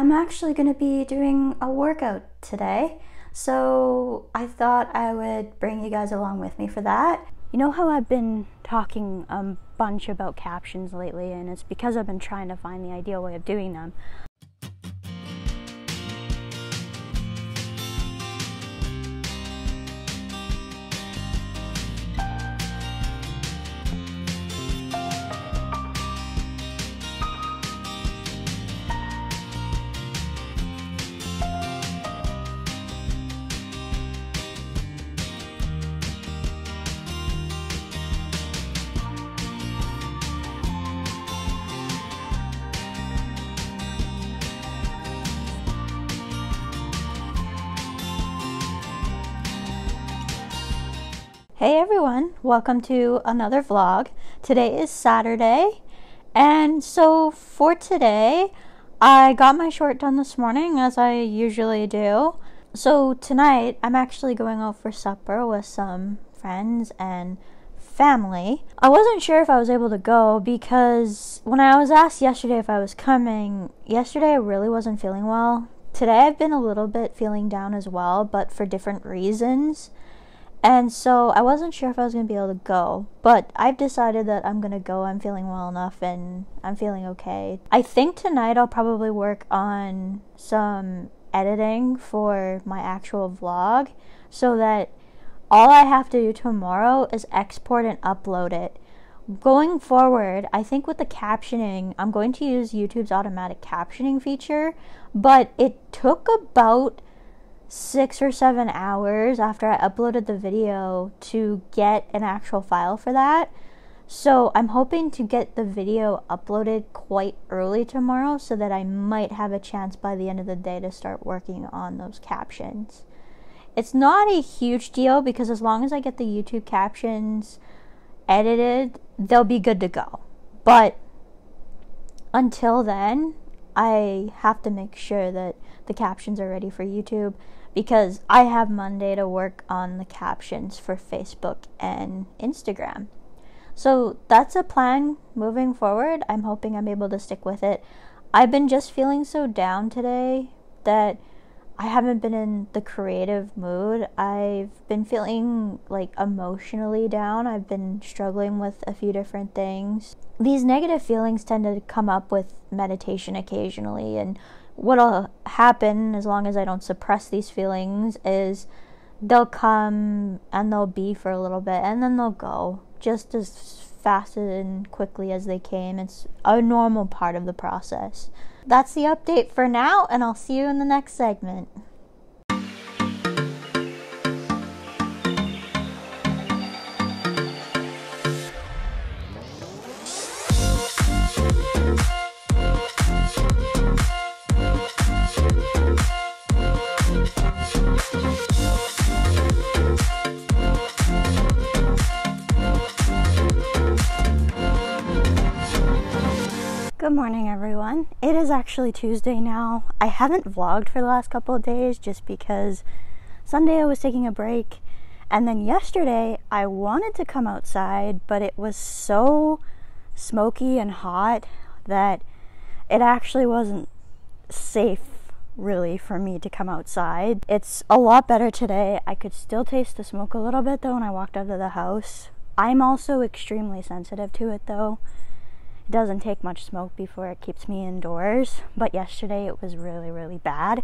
I'm actually going to be doing a workout today. So I thought I would bring you guys along with me for that. You know how I've been talking a bunch about captions lately, and it's because I've been trying to find the ideal way of doing them. Hey everyone, welcome to another vlog. Today is Saturday, and so for today, I got my short done this morning as I usually do. So tonight, I'm actually going out for supper with some friends and family. I wasn't sure if I was able to go because when I was asked yesterday if I was coming, yesterday I really wasn't feeling well. Today I've been a little bit feeling down as well, but for different reasons. And so I wasn't sure if I was going to be able to go, but I've decided that I'm going to go. I'm feeling well enough and I'm feeling okay. I think tonight I'll probably work on some editing for my actual vlog so that all I have to do tomorrow is export and upload it. Going forward, I think with the captioning, I'm going to use YouTube's automatic captioning feature, but it took about six or seven hours after I uploaded the video to get an actual file for that. So I'm hoping to get the video uploaded quite early tomorrow so that I might have a chance by the end of the day to start working on those captions. It's not a huge deal because as long as I get the YouTube captions edited, they'll be good to go. But until then, I have to make sure that the captions are ready for YouTube because I have Monday to work on the captions for Facebook and Instagram. So that's a plan moving forward. I'm hoping I'm able to stick with it. I've been just feeling so down today that I haven't been in the creative mood. I've been feeling like emotionally down. I've been struggling with a few different things. These negative feelings tend to come up with meditation occasionally and what'll happen as long as I don't suppress these feelings is they'll come and they'll be for a little bit and then they'll go just as fast and quickly as they came. It's a normal part of the process. That's the update for now, and I'll see you in the next segment. Morning, everyone. It is actually Tuesday now. I haven't vlogged for the last couple of days just because Sunday I was taking a break, and then yesterday I wanted to come outside, but it was so smoky and hot that it actually wasn't safe really for me to come outside. It's a lot better today. I could still taste the smoke a little bit though when I walked out of the house. I'm also extremely sensitive to it though doesn't take much smoke before it keeps me indoors, but yesterday it was really, really bad.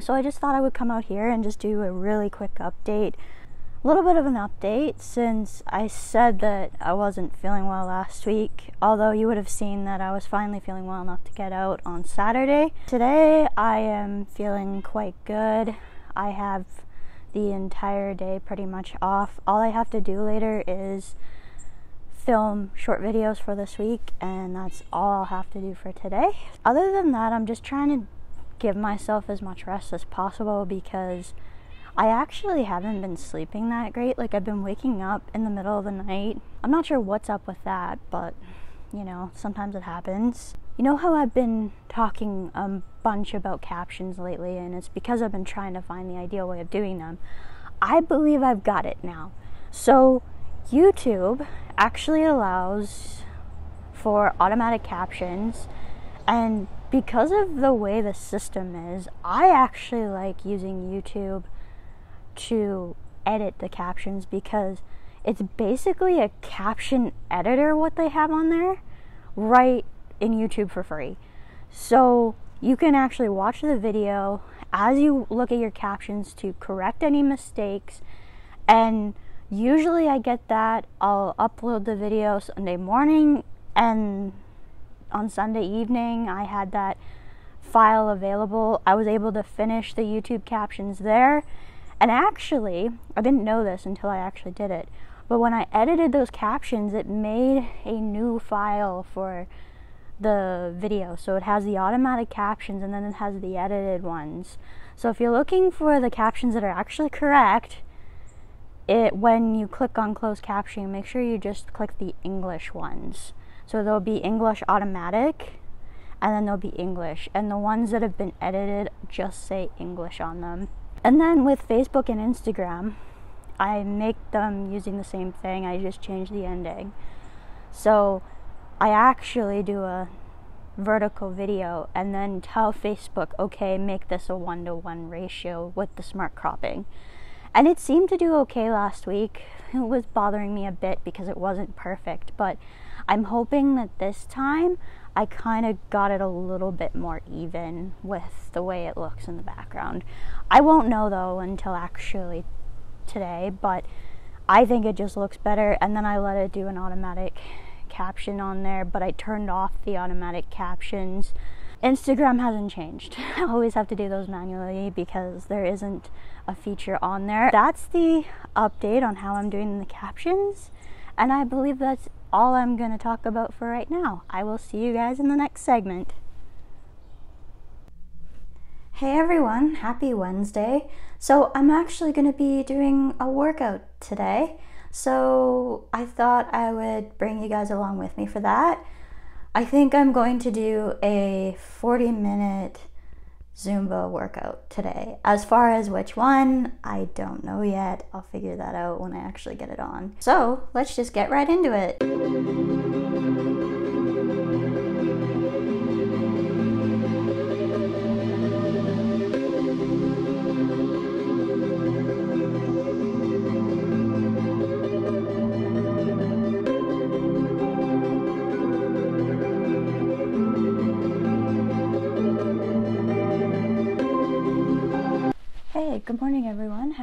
So I just thought I would come out here and just do a really quick update. A little bit of an update since I said that I wasn't feeling well last week, although you would have seen that I was finally feeling well enough to get out on Saturday. Today I am feeling quite good. I have the entire day pretty much off. All I have to do later is film short videos for this week, and that's all I'll have to do for today. Other than that, I'm just trying to give myself as much rest as possible because I actually haven't been sleeping that great. Like, I've been waking up in the middle of the night. I'm not sure what's up with that, but you know, sometimes it happens. You know how I've been talking a bunch about captions lately, and it's because I've been trying to find the ideal way of doing them. I believe I've got it now. So, YouTube actually allows for automatic captions and because of the way the system is, I actually like using YouTube to edit the captions because it's basically a caption editor what they have on there right in YouTube for free. So you can actually watch the video as you look at your captions to correct any mistakes and usually I get that I'll upload the video Sunday morning and on Sunday evening I had that file available. I was able to finish the YouTube captions there. And actually, I didn't know this until I actually did it. But when I edited those captions, it made a new file for the video. So it has the automatic captions and then it has the edited ones. So if you're looking for the captions that are actually correct, it when you click on closed captioning, make sure you just click the English ones. So there'll be English automatic and then there'll be English. And the ones that have been edited just say English on them. And then with Facebook and Instagram, I make them using the same thing, I just change the ending. So I actually do a vertical video and then tell Facebook, okay, make this a one to one ratio with the smart cropping. And it seemed to do okay last week. It was bothering me a bit because it wasn't perfect, but I'm hoping that this time I kind of got it a little bit more even with the way it looks in the background. I won't know though until actually today, but I think it just looks better. And then I let it do an automatic caption on there, but I turned off the automatic captions. Instagram hasn't changed. I always have to do those manually because there isn't a feature on there. That's the update on how I'm doing the captions. And I believe that's all I'm going to talk about for right now. I will see you guys in the next segment. Hey everyone, happy Wednesday. So, I'm actually going to be doing a workout today. So, I thought I would bring you guys along with me for that. I think I'm going to do a 40 minute Zumba workout today. As far as which one, I don't know yet. I'll figure that out when I actually get it on. So let's just get right into it.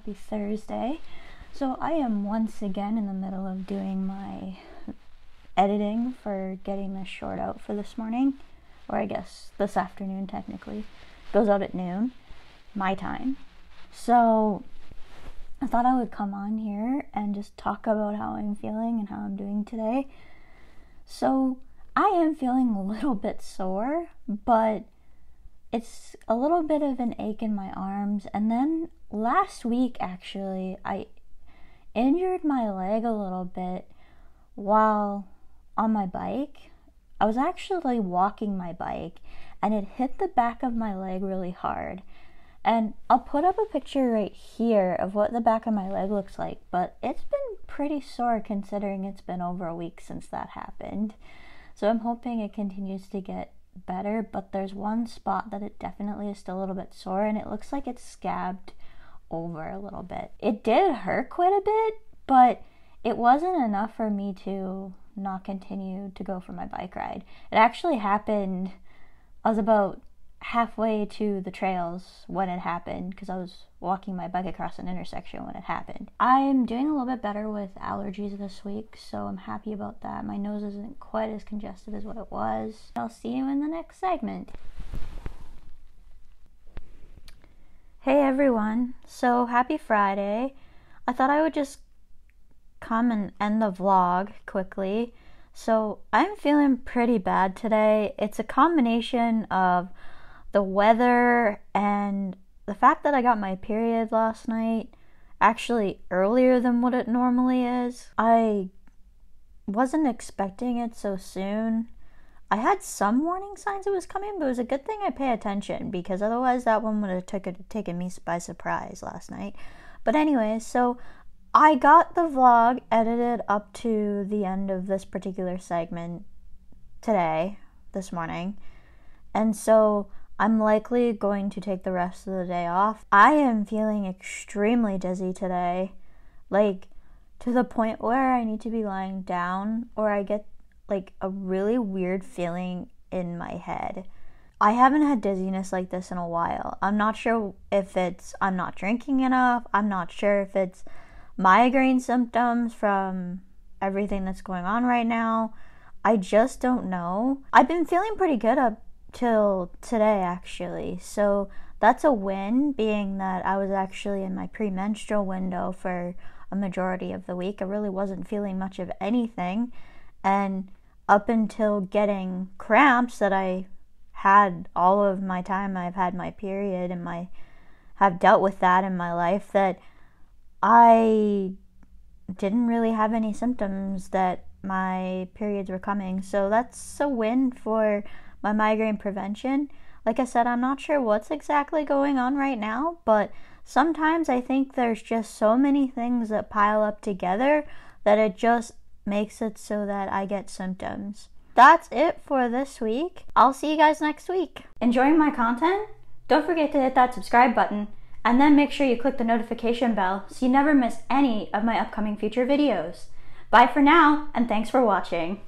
Happy Thursday. So I am once again in the middle of doing my editing for getting this short out for this morning, or I guess this afternoon technically. It Goes out at noon, my time. So I thought I would come on here and just talk about how I'm feeling and how I'm doing today. So I am feeling a little bit sore, but it's a little bit of an ache in my arms. And then last week, actually, I injured my leg a little bit while on my bike. I was actually walking my bike and it hit the back of my leg really hard. And I'll put up a picture right here of what the back of my leg looks like, but it's been pretty sore considering it's been over a week since that happened. So I'm hoping it continues to get better, but there's one spot that it definitely is still a little bit sore and it looks like it's scabbed over a little bit. It did hurt quite a bit, but it wasn't enough for me to not continue to go for my bike ride. It actually happened, I was about halfway to the trails when it happened because I was walking my bike across an intersection when it happened. I'm doing a little bit better with allergies this week, so I'm happy about that. My nose isn't quite as congested as what it was. I'll see you in the next segment. Hey everyone, so happy Friday. I thought I would just come and end the vlog quickly. So I'm feeling pretty bad today. It's a combination of the weather and the fact that I got my period last night actually earlier than what it normally is. I wasn't expecting it so soon. I had some warning signs it was coming, but it was a good thing I pay attention because otherwise that one would have took it, taken me by surprise last night. But anyway, so I got the vlog edited up to the end of this particular segment today, this morning And so I'm likely going to take the rest of the day off. I am feeling extremely dizzy today. Like, to the point where I need to be lying down or I get like a really weird feeling in my head. I haven't had dizziness like this in a while. I'm not sure if it's I'm not drinking enough. I'm not sure if it's migraine symptoms from everything that's going on right now. I just don't know. I've been feeling pretty good up till today actually. So that's a win being that I was actually in my premenstrual window for a majority of the week. I really wasn't feeling much of anything and up until getting cramps that I had all of my time I've had my period and my have dealt with that in my life that I didn't really have any symptoms that my periods were coming. So that's a win for my migraine prevention. Like I said, I'm not sure what's exactly going on right now, but sometimes I think there's just so many things that pile up together that it just makes it so that I get symptoms. That's it for this week. I'll see you guys next week. Enjoying my content? Don't forget to hit that subscribe button and then make sure you click the notification bell so you never miss any of my upcoming future videos. Bye for now, and thanks for watching.